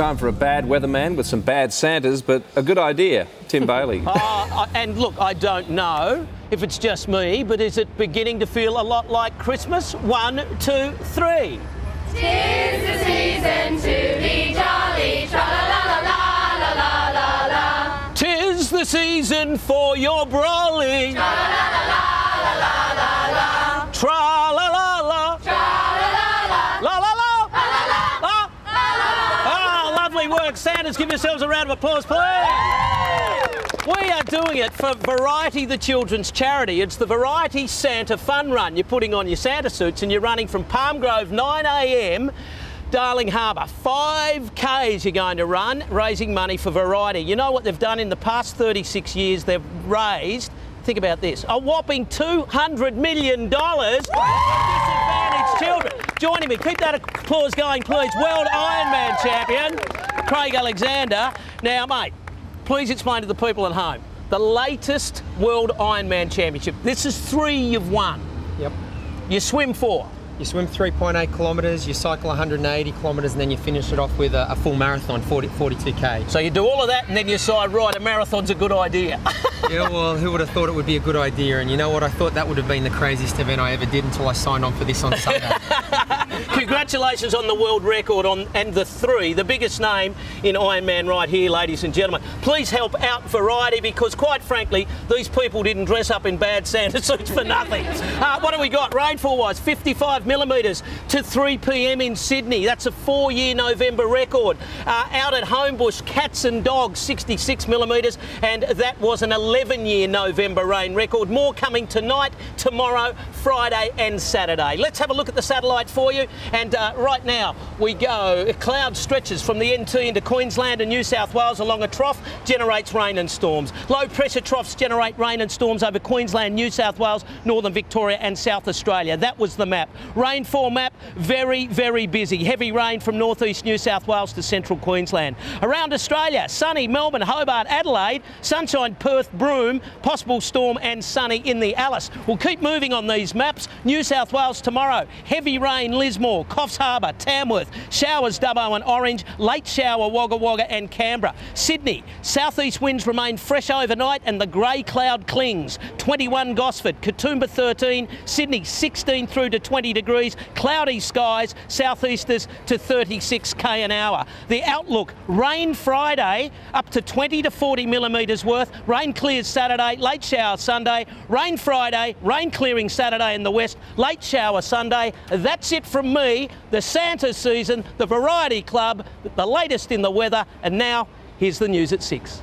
Time for a bad weatherman with some bad Santas, but a good idea. Tim Bailey. Uh, and look, I don't know if it's just me, but is it beginning to feel a lot like Christmas? One, two, three. Tis the season to be jolly, tra la la la la la la la. Tis the season for your brawling. Tra la la la la la la. La la la. Tra la la la. La la la. La la la. Ah, ah, lovely Sanders. Give yourselves a round of applause, please. We are doing it for Variety, the children's charity. It's the Variety Santa Fun Run. You're putting on your Santa suits and you're running from Palm Grove 9am. Darling Harbour, 5Ks you're going to run, raising money for Variety. You know what they've done in the past 36 years? They've raised, think about this, a whopping $200 million for disadvantaged children. Joining me, keep that applause going, please. World Ironman champion, Craig Alexander. Now, mate, please explain to the people at home the latest World Ironman Championship. This is three you've won. Yep. You swim four. You swim 3.8 kilometres, you cycle 180 kilometres, and then you finish it off with a, a full marathon, 40, 42k. So you do all of that and then you decide, right, a marathon's a good idea. yeah, well, who would have thought it would be a good idea? And you know what? I thought that would have been the craziest event I ever did until I signed on for this on Sunday. Congratulations on the world record on and the three, the biggest name in Ironman right here, ladies and gentlemen. Please help out Variety because, quite frankly, these people didn't dress up in bad Santa suits for nothing. Uh, what have we got? Rainfall-wise, 55 millimetres to 3 p.m. in Sydney. That's a four-year November record. Uh, out at Homebush, cats and dogs, 66 millimetres, and that was an 11-year November rain record. More coming tonight, tomorrow, Friday, and Saturday. Let's have a look at the satellite for you. And uh, right now we go. Cloud stretches from the NT into Queensland and New South Wales along a trough, generates rain and storms. Low pressure troughs generate rain and storms over Queensland, New South Wales, Northern Victoria, and South Australia. That was the map. Rainfall map, very, very busy. Heavy rain from northeast New South Wales to central Queensland. Around Australia, sunny Melbourne, Hobart, Adelaide, sunshine Perth, Broome, possible storm and sunny in the Alice. We'll keep moving on these maps. New South Wales tomorrow, heavy rain Lismore, Coffs Harbour, Tamworth, showers Dubbo and Orange, late shower Wagga Wagga and Canberra. Sydney, southeast winds remain fresh overnight and the grey cloud clings. 21 Gosford, Katoomba 13, Sydney 16 through to 20 degrees, cloudy skies, southeasters to 36k an hour. The outlook, rain Friday up to 20 to 40 millimetres worth, rain clears Saturday, late shower Sunday, rain Friday, rain clearing Saturday in the west, late shower Sunday. That's it from me, the Santa season, the Variety Club, the latest in the weather, and now here's the news at 6.